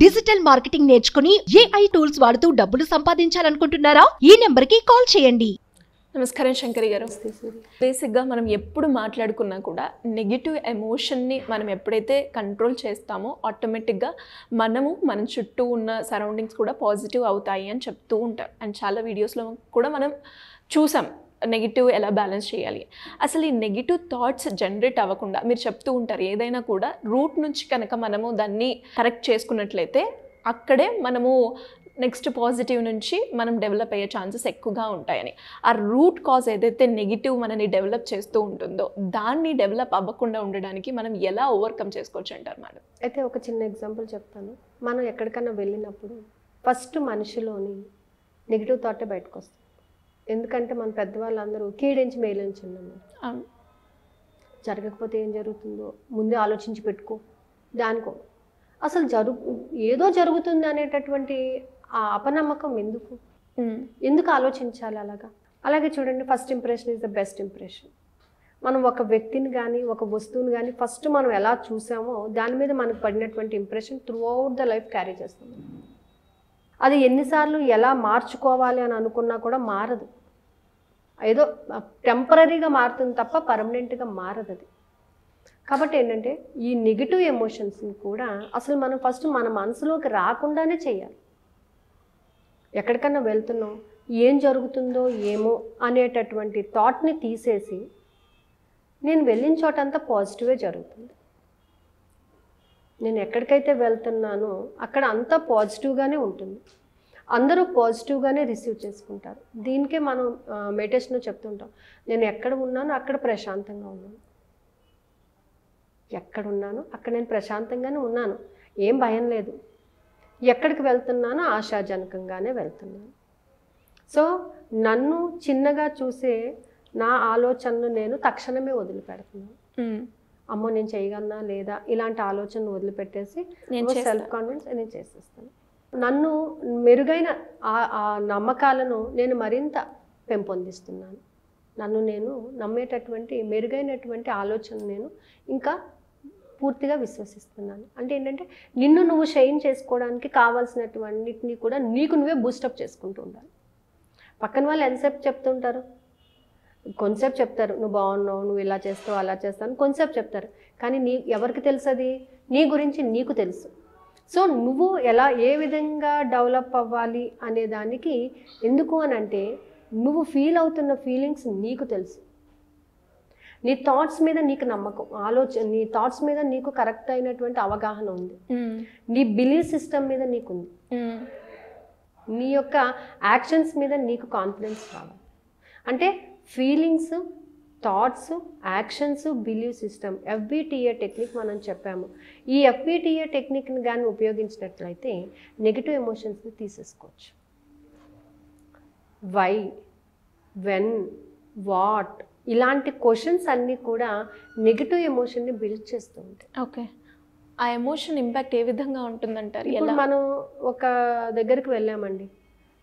Digital marketing నేర్చుకుని AI tools వాడుతూ డబ్బులు సంపాదించాలనుకుంటున్నారా? ఈ నెంబర్కి కాల్ చేయండి. నమస్కారం శంకరి గారు. బేసిక్గా మనం ఎప్పుడు మాట్లాడుకున్నా కూడా నెగిటివ్ ఎమోషన్ని మనం ఎప్పుడైతే కంట్రోల్ చేస్తామో ఆటోమేటిక్గా మనము మన చుట్టూ ఉన్న సరౌండింగ్స్ కూడా పాజిటివ్ అవుతాయి అని చెప్తూ ఉంటారు అండ్ చాలా వీడియోస్లో కూడా మనం చూసాం. నెగిటివ్ ఎలా బ్యాలెన్స్ చేయాలి? అసలు ఈ నెగిటివ్ థాట్స్ జనరేట్ అవ్వకుండా మీరు చెప్తూ ఉంటారు ఏదైనా కూడా రూట్ నుంచి కనుక మనము దాన్ని కరెక్ట్ చేసుకున్నట్లయితే అక్కడే మనము నెక్స్ట్ పాజిటివ్ నుంచి మనం డెవలప్ అయ్యే ఛాన్సెస్ ఎక్కువగా ఉంటాయని. ఆ రూట్ కాజ్ ఏదైతే నెగిటివ్ మనని డెవలప్ చేస్తూ ఉంటుందో దాన్ని డెవలప్ అవ్వకుండా ఉండడానికి మనం ఎలా ఓవర్కమ్ చేసుకోవచ్చు అంటారు మేడం అయితే ఒక చిన్న ఎగ్జాంపుల్ చెప్తాను. మనం ఎక్కడికైనా వెళ్ళినప్పుడు ఫస్ట్ మనిషిలోని నెగిటివ్ థాటే బయటకు వస్తుంది ఎందుకంటే మన పెద్దవాళ్ళందరూ కీడించి మేలించి అవును. జరగకపోతే ఏం జరుగుతుందో ముందే ఆలోచించి పెట్టుకో దానికో. అసలు జరుగు ఏదో జరుగుతుంది అనేటటువంటి ఆ అపనమ్మకం ఎందుకు? ఎందుకు ఆలోచించాలి అలాగా? అలాగే చూడండి first impression is the best impression మనం ఒక వ్యక్తిని కానీ ఒక వస్తువుని కానీ ఫస్ట్ మనం ఎలా చూసామో దాని మీద మనకు పడినటువంటి impression throughout the life carry చేస్తాం అది ఎన్నిసార్లు ఎలా మార్చుకోవాలి అని అనుకున్నా కూడా మారదు. ఏదో టెంపరీగా మారుతుంది తప్ప పర్మనెంట్గా మారదు అది. కాబట్టి ఏంటంటే ఈ నెగిటివ్ ఎమోషన్స్ని కూడా అసలు మనం ఫస్ట్ మన మనసులోకి రాకుండానే చేయాలి. ఎక్కడికన్నా వెళ్తున్నాం ఏం జరుగుతుందో ఏమో అనేటటువంటి థాట్ని తీసేసి నేను వెళ్ళిన చోటంతా పాజిటివే జరుగుతుంది. నేను ఎక్కడికైతే వెళ్తున్నానో అక్కడ అంతా పాజిటివ్గానే ఉంటుంది. అందరూ పాజిటివ్గానే రిసీవ్ చేసుకుంటారు. దీనికే మనం మెడిటేషన్లో చెప్తుంటాం. నేను ఎక్కడ ఉన్నానో అక్కడ ప్రశాంతంగా ఉన్నాను. ఎక్కడ ఉన్నానో అక్కడ నేను ప్రశాంతంగానే ఉన్నాను. ఏం భయం లేదు. ఎక్కడికి వెళ్తున్నానో ఆశాజనకంగానే వెళ్తున్నాను. సో నన్ను చిన్నగా చూసే నా ఆలోచనలు నేను తక్షణమే వదిలిపెడుతున్నాను. అమ్మో నేను చేయగలనా లేదా ఇలాంటి ఆలోచనలు వదిలిపెట్టేసి నేను సెల్ఫ్. కాన్ఫిడెన్స్ నేను చేసేస్తాను. నన్ను మెరుగైన ఆ- ఆ నమ్మకాలను నేను మరింత పెంపొందిస్తున్నాను. నన్ను నేను నమ్మేటటువంటి మెరుగైనటువంటి ఆలోచన నేను ఇంకా పూర్తిగా విశ్వసిస్తున్నాను. అంటే ఏంటంటే నిన్ను నువ్వు షైన్ చేసుకోవడానికి కావాల్సినటువంటిని కూడా నీకు నువ్వే బూస్టప్ చేసుకుంటూ ఉండాలి. పక్కన వాళ్ళు ఎంతసేపు చెప్తుంటారు? కొంతసేపు చెప్తారు. నువ్వు బాగున్నావు నువ్వు ఇలా చేస్తావు అలా చేస్తావు అని కొంతసేపు చెప్తారు. కానీ నీ ఎవరికి తెలుసు అది? నీ గురించి నీకు తెలుసు. సో నువ్వు ఎలా ఏ విధంగా డెవలప్ అవ్వాలి అనే దానికి ఎందుకు అని అంటే నువ్వు ఫీల్ అవుతున్న ఫీలింగ్స్ నీకు తెలుసు. నీ థాట్స్ మీద నీకు నమ్మకం ఆలోచన నీ థాట్స్ మీద నీకు కరెక్ట్ అయినటువంటి అవగాహన ఉంది. నీ బిలీఫ్ సిస్టమ్ మీద నీకుంది నీ యొక్క యాక్షన్స్ మీద నీకు కాన్ఫిడెన్స్ రావాలి. అంటే feelings thoughts actions believe system FBTA technique మనం చెప్పాము. ఈ ఎఫ్బిటిఏ టెక్నిక్ని కానీ ఉపయోగించినట్లయితే నెగిటివ్ ఎమోషన్స్ని తీసేసుకోవచ్చు. వై వెన్ వాట్ ఇలాంటి క్వశ్చన్స్ అన్నీ కూడా నెగిటివ్ ఎమోషన్ని బిల్డ్ చేస్తూ ఉంటాయి. ఓకే. ఆ ఎమోషన్ ఇంపాక్ట్ ఏ విధంగా ఉంటుందంటారు? ఇప్పుడు మనం ఒక దగ్గరికి వెళ్ళామండి.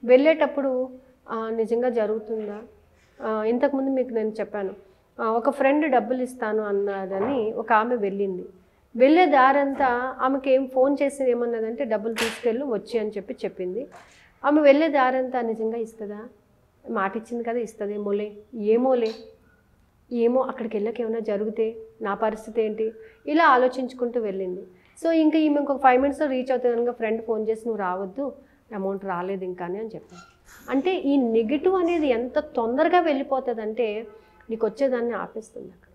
వెళ్ళేటప్పుడు నిజంగా జరుగుతుందా? ఇంతకుముందు మీకు నేను చెప్పాను. ఒక ఫ్రెండ్ డబ్బులు ఇస్తాను అన్నదని ఒక ఆమె వెళ్ళింది. వెళ్ళే దారంతా ఆమెకి ఏం ఫోన్ చేసి ఏమన్నదంటే డబ్బులు తీసుకెళ్ళు వచ్చి అని చెప్పి చెప్పింది. ఆమె వెళ్ళే దారంతా నిజంగా ఇస్తుందా? మాట ఇచ్చింది కదా ఇస్తుందేమోలే ఏమోలే ఏమో అక్కడికి వెళ్ళక ఏమైనా జరిగితే నా పరిస్థితి ఏంటి? ఇలా ఆలోచించుకుంటూ వెళ్ళింది. సో ఇంకా ఈమె ఇంకొక ఫైవ్ మినిట్స్లో రీచ్ అవుతుంది కనుక ఫ్రెండ్ ఫోన్ చేసి నువ్వు రావద్దు అమౌంట్ రాలేదు ఇంకా అని చెప్పాను. అంటే ఈ నెగిటివ్ అనేది ఎంత తొందరగా వెళ్ళిపోతుందంటే నీకు వచ్చేదాన్ని ఆపేస్తుంది అక్కడ.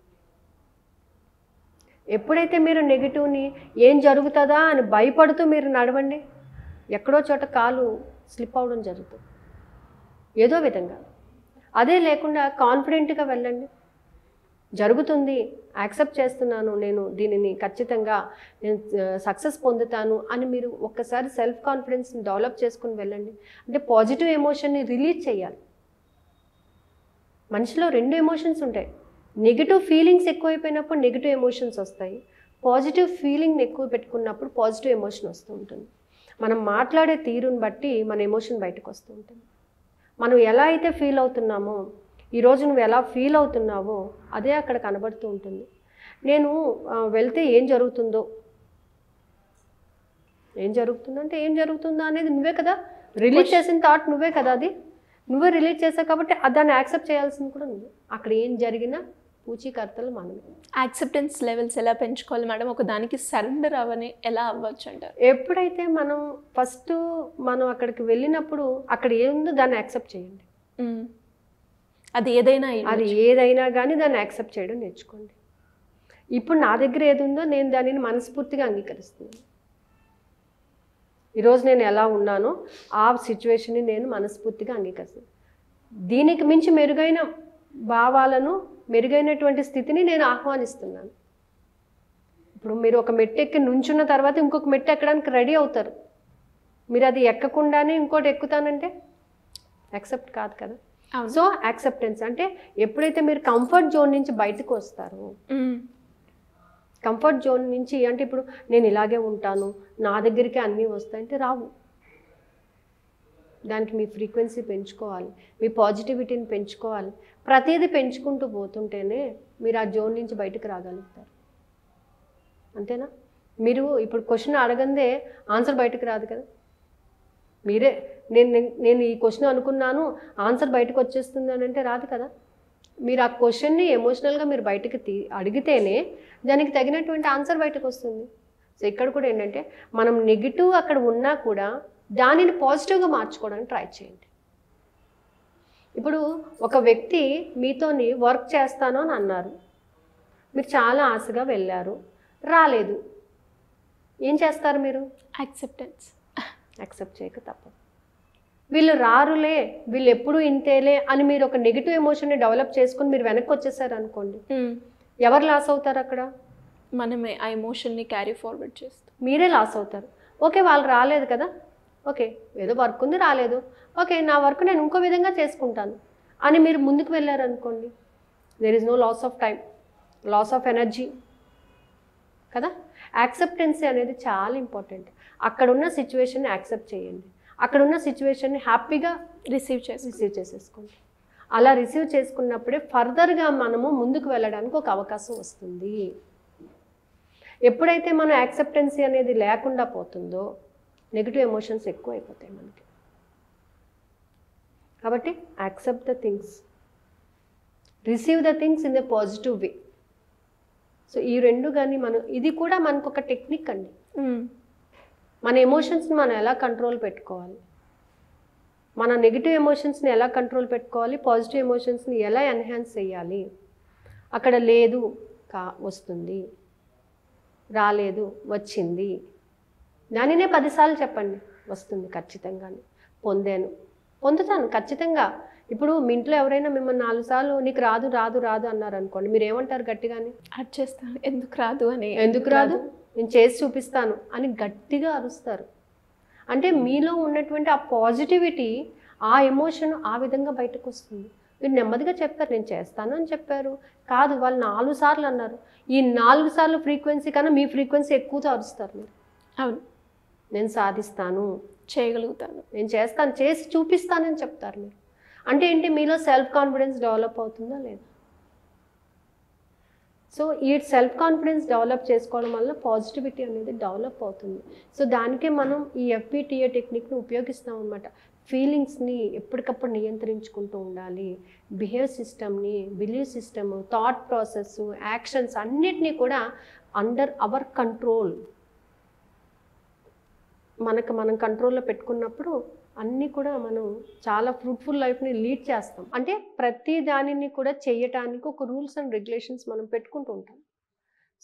ఎప్పుడైతే మీరు నెగిటివ్ని ఏం జరుగుతుందా అని భయపడుతూ మీరు నడవండి ఎక్కడో చోట కాలు స్లిప్ అవడం జరుగుతుంది. ఏదో విధంగా. అదే లేకుండా కాన్ఫిడెంట్గా వెళ్ళండి. జరుగుతుంది యాక్సెప్ట్ చేస్తున్నాను నేను దీనిని ఖచ్చితంగా నేను సక్సెస్ పొందుతాను అని మీరు ఒక్కసారి సెల్ఫ్ కాన్ఫిడెన్స్ని డెవలప్ చేసుకుని వెళ్ళండి. అంటే పాజిటివ్ ఎమోషన్ని రిలీజ్ చేయాలి. మనిషిలో రెండు ఎమోషన్స్ ఉంటాయి. నెగిటివ్ ఫీలింగ్స్ ఎక్కువైపోయినప్పుడు నెగిటివ్ ఎమోషన్స్ వస్తాయి. పాజిటివ్ ఫీలింగ్ని ఎక్కువ పెట్టుకున్నప్పుడు పాజిటివ్ ఎమోషన్ వస్తూ ఉంటుంది. మనం మాట్లాడే తీరుని బట్టి మన ఎమోషన్ బయటకు వస్తూ ఉంటుంది. మనం ఎలా అయితే ఫీల్ అవుతున్నామో ఈరోజు నువ్వు ఎలా ఫీల్ అవుతున్నావో అదే అక్కడ కనబడుతూ ఉంటుంది. నేను వెళ్తే ఏం జరుగుతుందో? ఏం జరుగుతుందంటే ఏం జరుగుతుందా అనేది నువ్వే కదా. రిలీజ్ చేసిన థాట్ నువ్వే కదా అది. నువ్వే రిలీజ్ చేసావు కాబట్టి దాన్ని యాక్సెప్ట్ చేయాల్సింది కూడా నువ్వు. అక్కడ ఏం జరిగినా పూచీకర్తలు మనమే. యాక్సెప్టెన్స్ లెవెల్స్ ఎలా పెంచుకోవాలి మేడం ఒక దానికి సరెండర్ అవని ఎలా అవ్వచ్చు అంటారు? ఎప్పుడైతే మనం ఫస్ట్ మనం అక్కడికి వెళ్ళినప్పుడు అక్కడ ఏముందో దాన్ని యాక్సెప్ట్ చేయండి. మ్మ్. అది ఏదైనా అది ఏదైనా కానీ దాన్ని యాక్సెప్ట్ చేయడం నేర్చుకోండి. ఇప్పుడు నా దగ్గర ఏది ఉందో నేను దానిని మనస్ఫూర్తిగా అంగీకరిస్తున్నాను. ఈరోజు నేను ఎలా ఉన్నానో ఆ సిచ్యువేషన్ని నేను మనస్ఫూర్తిగా అంగీకరిస్తాను దీనికి మించి మెరుగైన భావాలను మెరుగైనటువంటి స్థితిని నేను ఆహ్వానిస్తున్నాను. ఇప్పుడు మీరు ఒక మెట్టు ఎక్కి నుంచున్న తర్వాత ఇంకొక మెట్టు ఎక్కడానికి రెడీ అవుతారు. మీరు అది ఎక్కకుండానే ఇంకోటి ఎక్కుతానంటే యాక్సెప్ట్ కాదు కదా. సో యాక్సెప్టెన్స్ అంటే ఎప్పుడైతే మీరు కంఫర్ట్ జోన్ నుంచి బయటకు వస్తారో. కంఫర్ట్ జోన్ నుంచి అంటే ఇప్పుడు నేను ఇలాగే ఉంటాను నా దగ్గరికి అన్నీ వస్తాయంటే రావు. దానికి మీ ఫ్రీక్వెన్సీ పెంచుకోవాలి మీ పాజిటివిటీని పెంచుకోవాలి. ప్రతిదీ పెంచుకుంటూ పోతుంటేనే మీరు ఆ జోన్ నుంచి బయటకు రాగలుగుతారు. అంతేనా? మీరు ఇప్పుడు క్వశ్చన్ అడగందే ఆన్సర్ బయటకు రాదు కదా. మీరే నేను నేను- ఈ క్వశ్చన్ అనుకున్నాను ఆన్సర్ బయటకు వచ్చేస్తుంది అని అంటే రాదు కదా. మీరు ఆ క్వశ్చన్ని ఎమోషనల్గా మీరు బయటకు తీ అడిగితేనే దానికి తగినటువంటి ఆన్సర్ బయటకు వస్తుంది. సో ఇక్కడ కూడా ఏంటంటే మనం నెగిటివ్ అక్కడ ఉన్నా కూడా దానిని పాజిటివ్గా మార్చుకోవడానికి ట్రై చేయండి. ఇప్పుడు ఒక వ్యక్తి మీతోని వర్క్ చేస్తాను అని అన్నారు. మీరు చాలా ఆశగా వెళ్ళారు. రాలేదు. ఏం చేస్తారు మీరు? యాక్సెప్టెన్స్ యాక్సెప్ట్ చేయక తప్పదు. వీళ్ళు రారులే వీళ్ళు ఎప్పుడు ఇంతేలే అని మీరు ఒక నెగిటివ్ ఎమోషన్ని డెవలప్ చేసుకుని మీరు వెనక్కి వచ్చేసారు అనుకోండి. ఎవరు లాస్ అవుతారు అక్కడ? మనమే ఆ ఎమోషన్ని క్యారీ ఫార్వర్డ్ చేస్తాం. మీరే లాస్ అవుతారు. ఓకే వాళ్ళు రాలేదు కదా? ఓకే ఏదో వర్క్ ఉంది రాలేదు. ఓకే నా వర్క్ నేను ఇంకో విధంగా చేసుకుంటాను అని మీరు ముందుకు వెళ్ళారనుకోండి there is no loss of time loss of energy కదా? యాక్సెప్టెన్సీ అనేది చాలా ఇంపార్టెంట్ అక్కడ ఉన్న సిచ్యువేషన్ని యాక్సెప్ట్ చేయండి. అక్కడ ఉన్న సిచ్యువేషన్ని హ్యాపీగా రిసీవ్ చేసి రిసీవ్ చేసేసుకోండి అలా రిసీవ్ చేసుకున్నప్పుడే ఫర్దర్గా మనము ముందుకు వెళ్ళడానికి ఒక అవకాశం వస్తుంది. ఎప్పుడైతే మనం యాక్సెప్టెన్సీ అనేది లేకుండా పోతుందో నెగిటివ్ ఎమోషన్స్ ఎక్కువ అయిపోతాయి మనకి. కాబట్టి accept the things receive the things in the positive way so ఈ రెండు కానీ మనం ఇది కూడా మనకు ఒక టెక్నిక్ అండి. మన ఎమోషన్స్ని మనం ఎలా కంట్రోల్ పెట్టుకోవాలి? మన నెగిటివ్ ఎమోషన్స్ని ఎలా కంట్రోల్ పెట్టుకోవాలి? పాజిటివ్ ఎమోషన్స్ని ఎలా ఎన్హాన్స్ చేయాలి? అక్కడ లేదు కా వస్తుంది. రాలేదు వచ్చింది. దానినే పదిసార్లు చెప్పండి. వస్తుంది ఖచ్చితంగానే. పొందాను. పొందుతాను ఖచ్చితంగా. ఇప్పుడు మీ ఇంట్లో ఎవరైనా మిమ్మల్ని నాలుగు సార్లు నీకు రాదు రాదు రాదు అన్నారు అనుకోండి మీరు ఏమంటారు గట్టిగానే? యాడ్ చేస్తాను ఎందుకు రాదు అని. ఎందుకు రాదు? నేను చేసి చూపిస్తాను అని గట్టిగా అరుస్తారు. అంటే మీలో ఉన్నటువంటి ఆ పాజిటివిటీ ఆ ఎమోషన్ ఆ విధంగా బయటకు వస్తుంది. మీరు నెమ్మదిగా చెప్పారు నేను చేస్తాను అని చెప్పారు. కాదు వాళ్ళు నాలుగు సార్లు అన్నారు. ఈ నాలుగు సార్లు ఫ్రీక్వెన్సీ కన్నా మీ ఫ్రీక్వెన్సీ ఎక్కువతో అరుస్తారు మీరు. అవును. నేను సాధిస్తాను. చేయగలుగుతాను. నేను చేస్తాను చేసి చూపిస్తానని చెప్తారు మీరు. అంటే ఏంటి మీలో సెల్ఫ్ కాన్ఫిడెన్స్ డెవలప్ అవుతుందా లేదా? సో ఈ సెల్ఫ్ కాన్ఫిడెన్స్ డెవలప్ చేసుకోవడం వల్ల పాజిటివిటీ అనేది డెవలప్ అవుతుంది. సో దానికే మనం ఈ ఎఫ్పిటిఏ టెక్నిక్ని ఉపయోగిస్తాం అనమాట ఫీలింగ్స్ని ఎప్పటికప్పుడు నియంత్రించుకుంటూ ఉండాలి. బిహేవ్ సిస్టమ్ని believe system thought process actions అన్నిటినీ కూడా అండర్ అవర్ కంట్రోల్ మనకు మనం కంట్రోల్లో పెట్టుకున్నప్పుడు అన్నీ కూడా మనం చాలా ఫ్రూట్ఫుల్ లైఫ్ని లీడ్ చేస్తాం. అంటే ప్రతి దానిని కూడా చేయటానికి ఒక రూల్స్ అండ్ రెగ్యులేషన్స్ మనం పెట్టుకుంటూ ఉంటాం.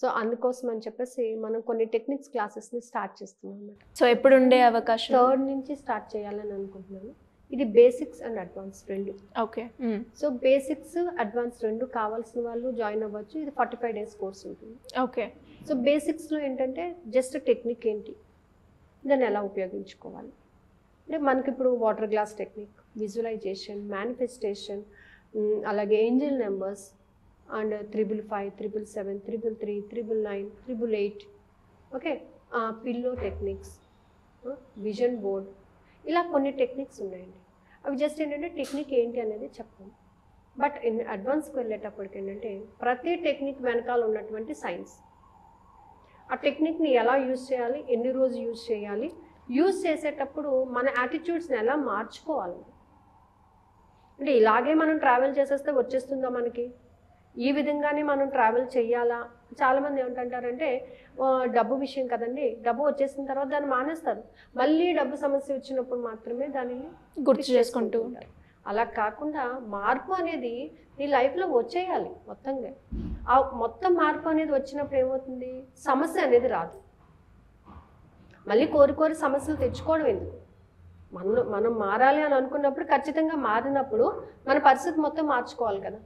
సో అందుకోసం అని చెప్పేసి మనం కొన్ని టెక్నిక్స్ క్లాసెస్ని స్టార్ట్ చేస్తున్నాం అనమాట సో ఎప్పుడు ఉండే అవకాశం? థర్డ్ నుంచి స్టార్ట్ చేయాలని అనుకుంటున్నాను. ఇది బేసిక్స్ అండ్ అడ్వాన్స్ రెండు. ఓకే. సో బేసిక్స్ అడ్వాన్స్ రెండు కావాల్సిన వాళ్ళు జాయిన్ అవ్వచ్చు. ఇది ఫార్టీ ఫైవ్ డేస్ కోర్స్ ఉంటుంది. ఓకే. సో బేసిక్స్లో ఏంటంటే జస్ట్ టెక్నిక్ ఏంటి? దాన్ని ఎలా ఉపయోగించుకోవాలి? అంటే మనకి ఇప్పుడు water glass technique visualisation manifestation అలాగే angel numbers and triple five triple seven triple three triple nine triple eight. Okay? Pillow techniques vision board ఇలా కొన్ని టెక్నిక్స్ ఉన్నాయండి. అవి జస్ట్ ఏంటంటే టెక్నిక్ ఏంటి అనేది చెప్తాం బట్ ఇన్ అడ్వాన్స్కి వెళ్ళేటప్పటికి ఏంటంటే ప్రతి టెక్నిక్ వెనకాల ఉన్నటువంటి సైన్స్. ఆ టెక్నిక్ని ఎలా యూజ్ చేయాలి ఎన్ని రోజు యూజ్ చేయాలి యూజ్ చేసేటప్పుడు మన యాటిట్యూడ్స్ని ఎలా మార్చుకోవాలి? అంటే ఇలాగే మనం ట్రావెల్ చేసేస్తే వచ్చేస్తుందా మనకి? ఈ విధంగానే మనం ట్రావెల్ చేయాలా చాలామంది ఏమంటారంటే "ఆ, డబ్బు విషయం కదండి. డబ్బు వచ్చేసిన తర్వాత దాన్ని మానేస్తారు. మళ్ళీ డబ్బు సమస్య వచ్చినప్పుడు మాత్రమే దానిని గుర్తు చేసుకుంటూ ఉంటారు. అలా కాకుండా మార్పు అనేది నీ లైఫ్లో వచ్చేయాలి మొత్తంగా. ఆ మొత్తం మార్పు అనేది వచ్చినప్పుడు ఏమవుతుంది? సమస్య అనేది రాదు. మళ్ళీ కోరి కోరి సమస్యలు తెచ్చుకోవడం ఎందుకు? మనం మనం మారాలి అని అనుకున్నప్పుడు ఖచ్చితంగా మారినప్పుడు మన పరిస్థితి మొత్తం మార్చుకోవాలి కదా.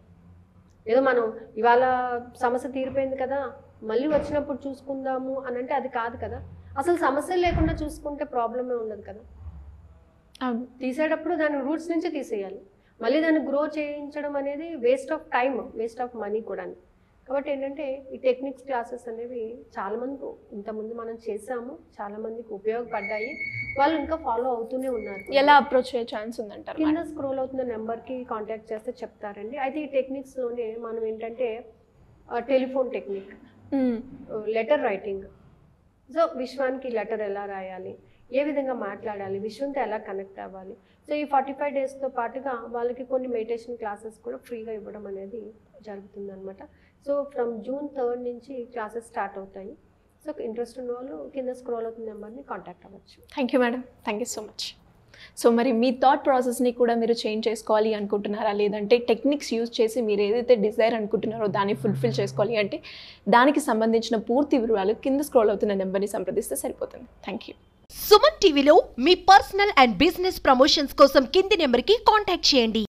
ఏదో మనం ఇవాళ సమస్య తీరిపోయింది కదా మళ్ళీ వచ్చినప్పుడు చూసుకుందాము అని అంటే అది కాదు కదా. అసలు సమస్య లేకుండా చూసుకుంటే ప్రాబ్లమే ఉండదు కదా. తీసేటప్పుడు దాని రూట్స్ నుంచి తీసేయాలి. మళ్ళీ దాన్ని గ్రో చేయించడం అనేది waste of time waste of money కూడా కాబట్టి ఏంటంటే ఈ టెక్నిక్స్ క్లాసెస్ అనేవి చాలా మందికి ఇంతకుముందు మనం చేసాము చాలా మందికి ఉపయోగపడ్డాయి. వాళ్ళు ఇంకా ఫాలో అవుతూనే ఉన్నారు. ఎలా అప్రోచ్ అయ్యే ఛాన్స్ ఉందంటారు కింద స్క్రోల్ అవుతున్న నెంబర్కి కాంటాక్ట్ చేస్తే చెప్తారండి. అయితే ఈ టెక్నిక్స్లోనే మనం ఏంటంటే telephone technique. Letter writing. So విశ్వానికి లెటర్ ఎలా రాయాలి? ఏ విధంగా మాట్లాడాలి? విశ్వంతో ఎలా కనెక్ట్ అవ్వాలి? సో ఈ ఫార్టీ ఫైవ్ డేస్తో పాటుగా వాళ్ళకి కొన్ని మెడిటేషన్ క్లాసెస్ కూడా ఫ్రీగా ఇవ్వడం అనేది జరుగుతుంది అనమాట సో ఫ్రమ్ జూన్ థర్డ్ నుంచి క్లాసెస్ స్టార్ట్ అవుతాయి. సో ఇంట్రెస్ట్ ఉన్న వాళ్ళు కింద స్క్రోల్ అవుతున్న నెంబర్ని కాంటాక్ట్ అవ్వచ్చు. Thank you madam thank you so much so మరి మీ థాట్ ప్రాసెస్ని కూడా మీరు చేంజ్ చేసుకోవాలి అనుకుంటున్నారా? లేదంటే టెక్నిక్స్ యూజ్ చేసి మీరు ఏదైతే డిజైర్ అనుకుంటున్నారో దాన్ని ఫుల్ఫిల్ చేసుకోవాలి అంటే దానికి సంబంధించిన పూర్తి వివరాలు కింద స్క్రోల్ అవుతున్న నెంబర్ని సంప్రదిస్తే సరిపోతుంది. థ్యాంక్ యూ సుమన్ టీవీలో మీ పర్సనల్ అండ్ బిజినెస్ ప్రమోషన్స్ కోసం కింది నెంబర్కి కాంటాక్ట్ చేయండి.